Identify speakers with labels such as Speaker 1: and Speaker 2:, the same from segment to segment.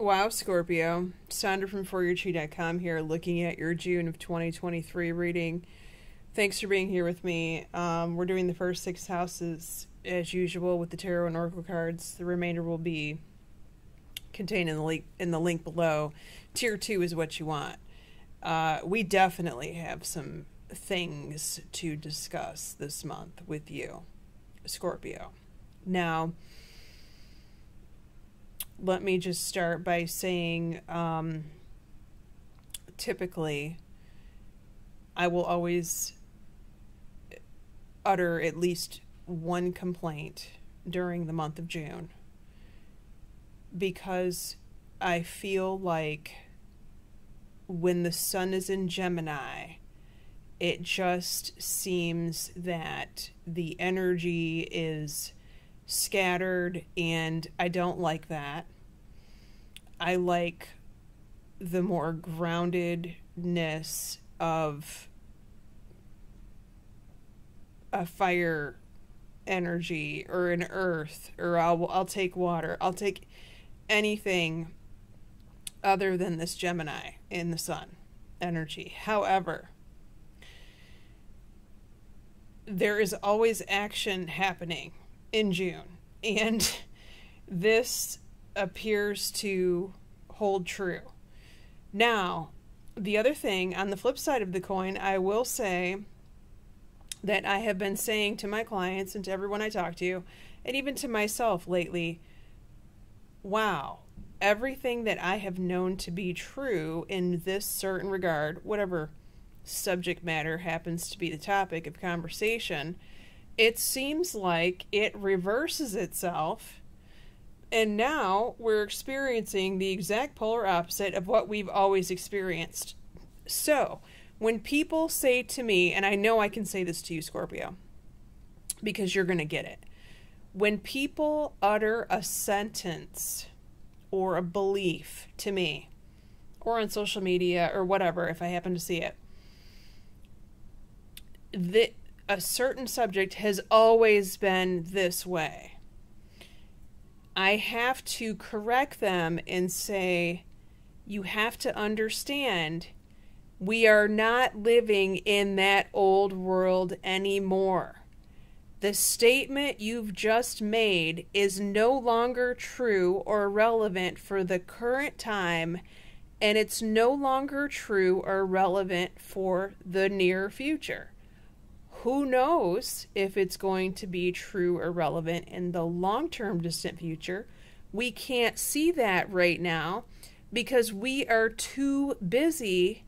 Speaker 1: Wow, Scorpio. Sondra from ForYourChi.com here looking at your June of 2023 reading. Thanks for being here with me. Um, we're doing the first six houses as usual with the tarot and oracle cards. The remainder will be contained in the link, in the link below. Tier 2 is what you want. Uh, we definitely have some things to discuss this month with you, Scorpio. Now, let me just start by saying um, typically, I will always utter at least one complaint during the month of June because I feel like when the sun is in Gemini, it just seems that the energy is scattered, and I don't like that. I like the more groundedness of a fire energy or an earth or I'll I'll take water. I'll take anything other than this Gemini in the sun energy. However, there is always action happening in June. And this appears to hold true. Now, the other thing, on the flip side of the coin, I will say that I have been saying to my clients and to everyone I talk to, and even to myself lately wow, everything that I have known to be true in this certain regard, whatever subject matter happens to be the topic of conversation, it seems like it reverses itself. And now we're experiencing the exact polar opposite of what we've always experienced. So, when people say to me, and I know I can say this to you, Scorpio, because you're going to get it. When people utter a sentence or a belief to me, or on social media or whatever, if I happen to see it, that a certain subject has always been this way. I have to correct them and say, you have to understand we are not living in that old world anymore. The statement you've just made is no longer true or relevant for the current time, and it's no longer true or relevant for the near future who knows if it's going to be true or relevant in the long term distant future? We can't see that right now because we are too busy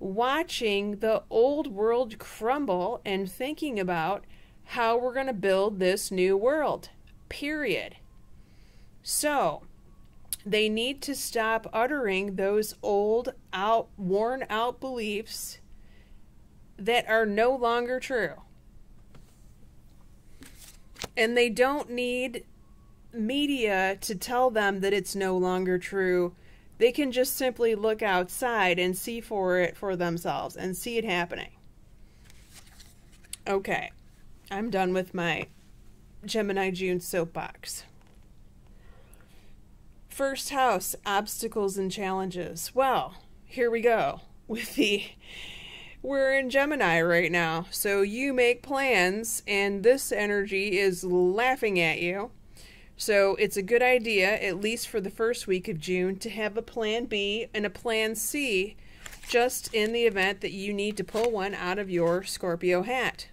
Speaker 1: watching the old world crumble and thinking about how we're going to build this new world. Period. So, they need to stop uttering those old, out, worn out beliefs that are no longer true. And they don't need media to tell them that it's no longer true. They can just simply look outside and see for it for themselves and see it happening. Okay, I'm done with my Gemini June soapbox. First house obstacles and challenges. Well, here we go with the we're in Gemini right now. So you make plans, and this energy is laughing at you. So it's a good idea, at least for the first week of June, to have a plan B and a plan C just in the event that you need to pull one out of your Scorpio hat.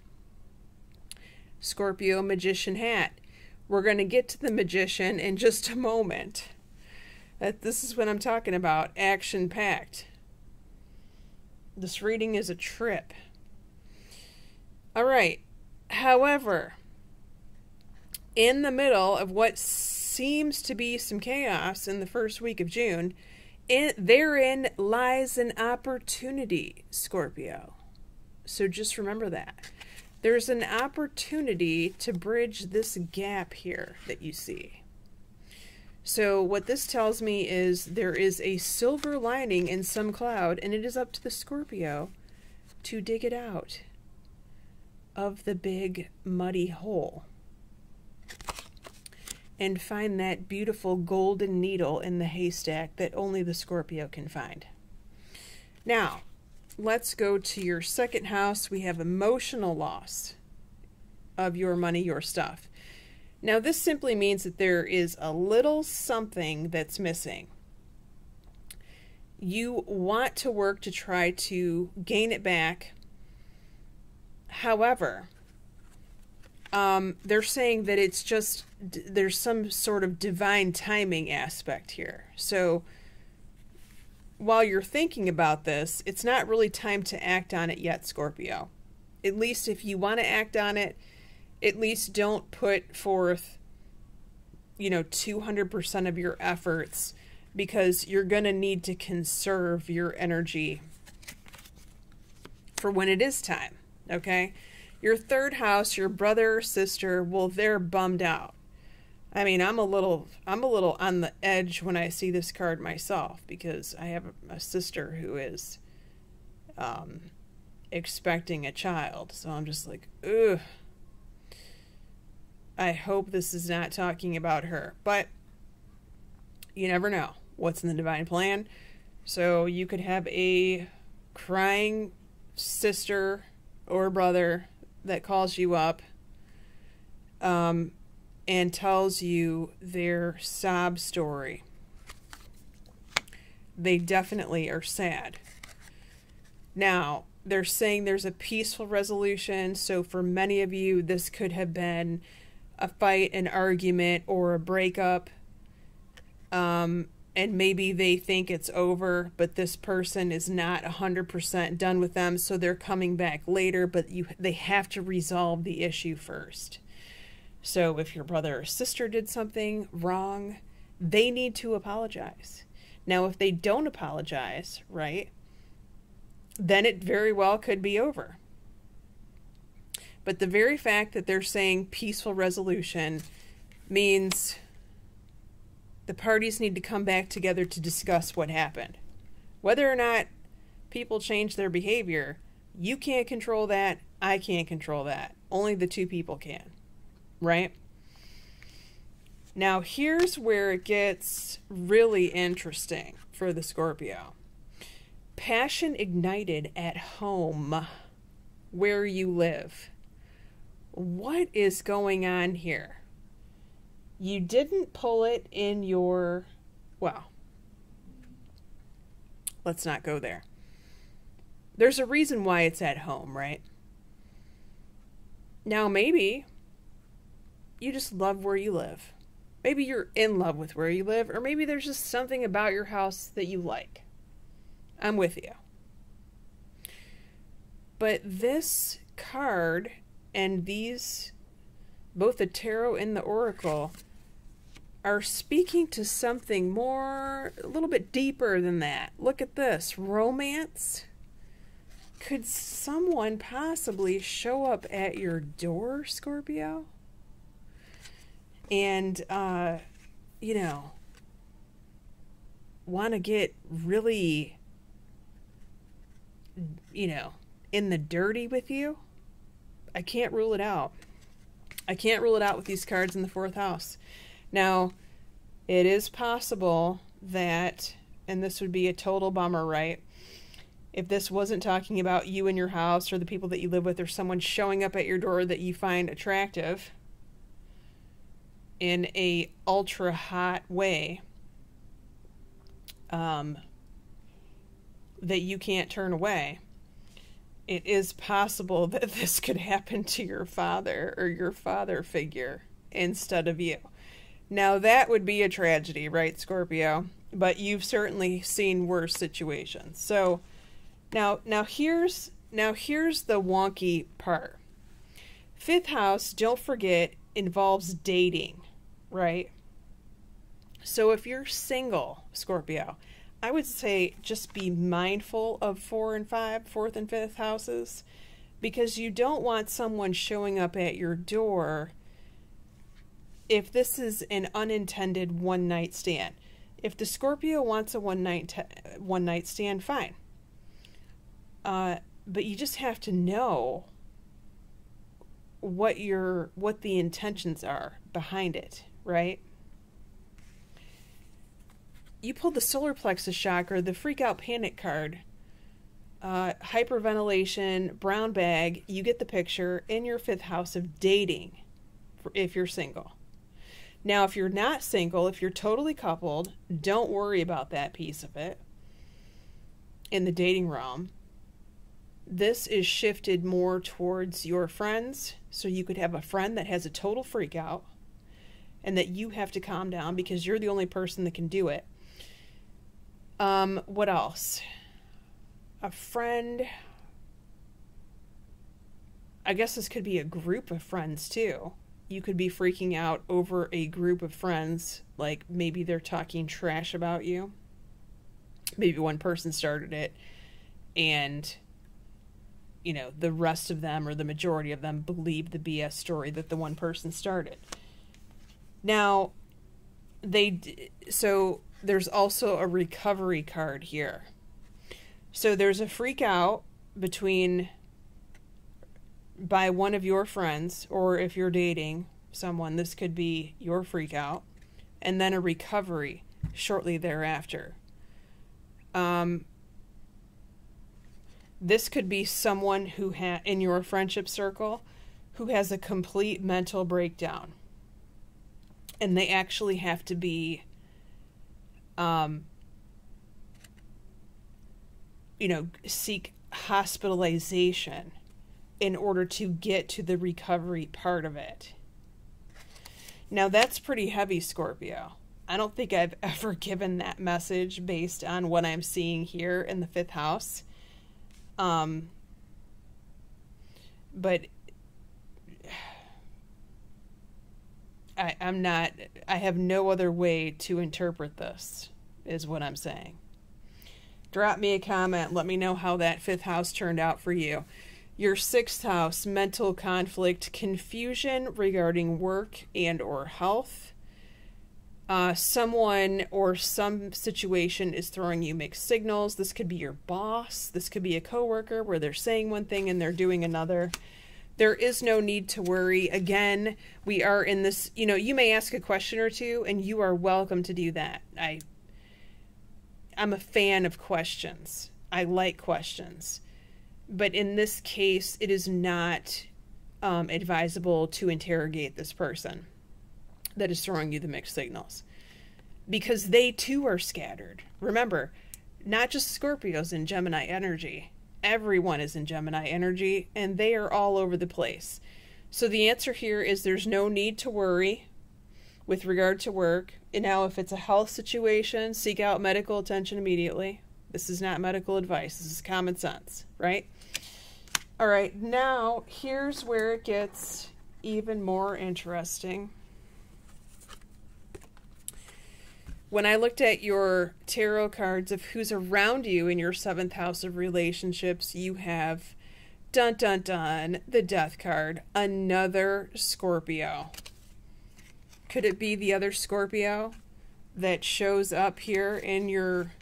Speaker 1: Scorpio Magician hat. We're going to get to the magician in just a moment. This is what I'm talking about, action packed. This reading is a trip. All right. However, in the middle of what seems to be some chaos in the first week of June, in, therein lies an opportunity, Scorpio. So just remember that. There's an opportunity to bridge this gap here that you see. So what this tells me is there is a silver lining in some cloud, and it is up to the Scorpio to dig it out of the big muddy hole. and find that beautiful golden needle in the haystack that only the Scorpio can find. Now, let's go to your second house. We have emotional loss of your money, your stuff. Now, this simply means that there is a little something that's missing. You want to work to try to gain it back. However, um, they're saying that it's just there's some sort of divine timing aspect here. So while you're thinking about this, it's not really time to act on it yet, Scorpio. At least if you want to act on it, at least don't put forth, you know, 200% of your efforts because you're going to need to conserve your energy for when it is time, okay? Your third house, your brother or sister, well, they're bummed out. I mean, I'm a little I'm a little on the edge when I see this card myself because I have a, sister who is um, expecting a child. So I'm just like, ugh. I hope this is not talking about her, but you never know what's in the divine plan. So you could have a crying sister or brother that calls you up um, and tells you their sob story. They definitely are sad. Now, they're saying there's a peaceful resolution, so for many of you, this could have been a fight, an argument, or a breakup. Um, and maybe they think it's over, but this person is not 100% done with them, so they're coming back later, but you they have to resolve the issue first. So if your brother or sister did something wrong, they need to apologize. Now, if they don't apologize, right, then it very well could be over. But the very fact that they're saying peaceful resolution means the parties need to come back together to discuss what happened. Whether or not people change their behavior, you can't control that. I can't control that. Only the two people can right? Now, here's where it gets really interesting for the Scorpio passion ignited at home where you live. What is going on here? You didn't pull it in your. Well, let's not go there. There's a reason why it's at home, right? Now, maybe you just love where you live. Maybe you're in love with where you live, or maybe there's just something about your house that you like. I'm with you. But this card and these, both the tarot and the oracle, are speaking to something more, a little bit deeper than that. Look at this romance. Could someone possibly show up at your door, Scorpio? and uh, you know want to get really you know in the dirty with you i can't rule it out. I can't rule it out with these cards in the fourth house. Now it is possible that and this would be a total bummer right? If this wasn't talking about you and your house or the people that you live with or someone showing up at your door that you find attractive in a ultra hot way um, that you can't turn away it is possible that this could happen to your father or your father figure instead of you. Now that would be a tragedy right scorpio? But you've certainly seen worse situations. So now now here's now here's the wonky part. Fifth house don't forget involves dating right? So if you're single, Scorpio, I would say just be mindful of four and five, fourth and fifth houses, because you don't want someone showing up at your door if this is an unintended one night stand. If the Scorpio wants a one night one night stand, fine. Uh, but you just have to know what your what the intentions are behind it right? You pulled the solar plexus chakra, the freak out panic card, uh, hyperventilation, brown bag. You get the picture in your fifth house of dating if you're single. Now, if you're not single, if you're totally coupled, don't worry about that piece of it in the dating realm. This is shifted more towards your friends. So you could have a friend that has a total freak out and that you have to calm down because you're the only person that can do it. Um, what else? A friend. I guess this could be a group of friends too. You could be freaking out over a group of friends, like maybe they're talking trash about you. Maybe one person started it and you know, the rest of them or the majority of them believe the BS story that the one person started. Now, they so there's also a recovery card here. So there's a freak out between by one of your friends or if you're dating someone, this could be your freak out and then a recovery shortly thereafter. Um, this could be someone who ha- in your friendship circle who has a complete mental breakdown and they actually have to be um, you know seek hospitalization in order to get to the recovery part of it. Now that's pretty heavy scorpio. I don't think i've ever given that message based on what i'm seeing here in the fifth house. Um, but I, I'm not, I have no other way to interpret this, is what I'm saying. Drop me a comment. Let me know how that fifth house turned out for you. Your sixth house, mental conflict, confusion regarding work and or health uh, someone or some situation is throwing you mixed signals. This could be your boss. This could be a coworker where they're saying one thing and they're doing another. There is no need to worry. Again, we are in this, you know, you may ask a question or two and you are welcome to do that. I I'm a fan of questions. I like questions. But in this case, it is not um, advisable to interrogate this person that is throwing you the mixed signals because they too are scattered. Remember, not just Scorpios in Gemini energy, everyone is in Gemini energy and they are all over the place. So the answer here is there's no need to worry with regard to work. And now, if it's a health situation, seek out medical attention immediately. This is not medical advice, this is common sense, right? All right, now here's where it gets even more interesting. When I looked at your tarot cards of who's around you in your seventh house of relationships, you have dun dun dun the death card, another Scorpio. Could it be the other Scorpio that shows up here in your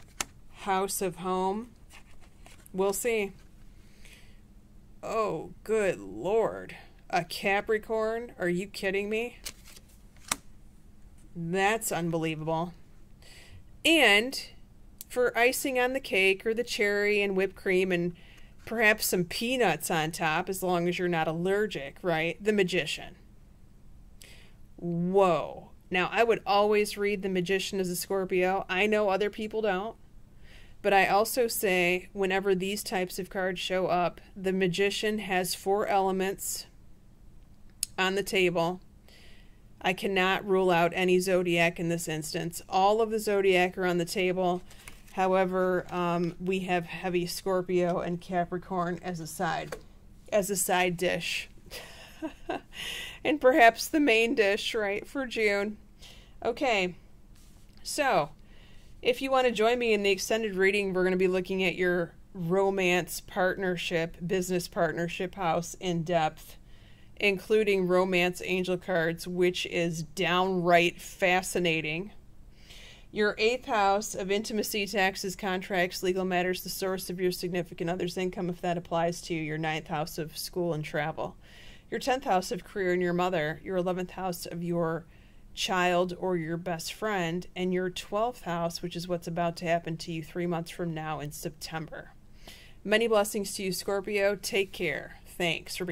Speaker 1: house of home? We'll see. Oh, good lord. A Capricorn? Are you kidding me? That's unbelievable. And for icing on the cake or the cherry and whipped cream and perhaps some peanuts on top, as long as you're not allergic, right? The Magician. Whoa. Now, I would always read The Magician as a Scorpio. I know other people don't. But I also say, whenever these types of cards show up, the Magician has four elements on the table I cannot rule out any zodiac in this instance. All of the zodiac are on the table. However, um, we have heavy Scorpio and Capricorn as a side, as a side dish, and perhaps the main dish, right, for June. Okay, so if you want to join me in the extended reading, we're going to be looking at your romance partnership, business partnership house in depth including romance angel cards, which is downright fascinating. Your eighth house of intimacy, taxes, contracts, legal matters, the source of your significant other's income, if that applies to you. Your ninth house of school and travel. Your tenth house of career and your mother. Your eleventh house of your child or your best friend, and your 12th house, which is what's about to happen to you three months from now in September. Many blessings to you, Scorpio. Take care. Thanks for being.